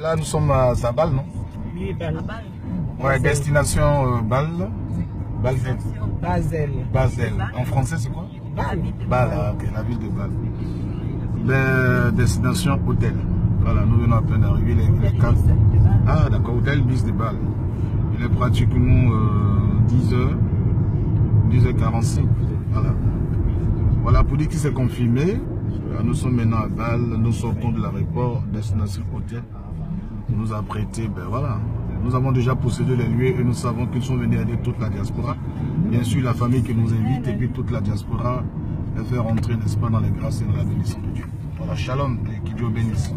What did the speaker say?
Là, nous sommes à Zabal, non? Oui, Bâle. Ouais, destination euh, Bâle. Basel. Basel. Basel. En français, c'est quoi? Bâle. Bâle, ah, ok, la ville de Bâle. Ben, destination hôtel. Voilà, nous venons à peine d'arriver. Les, les quatre- Ah, d'accord, hôtel bis de Bâle. Il est pratiquement euh, 10h, 10h45. Voilà. Voilà, pour dire qu'il s'est confirmé, euh, nous sommes maintenant à Bâle, nous sortons de l'aéroport, destination hôtel. Nous a prêté, ben voilà. Nous avons déjà possédé les lieux et nous savons qu'ils sont venus aider toute la diaspora. Bien sûr, la famille qui nous invite et puis toute la diaspora les faire rentrer, n'est-ce pas, dans les grâces et dans la bénédiction de Dieu. Voilà, shalom et que Dieu bénisse.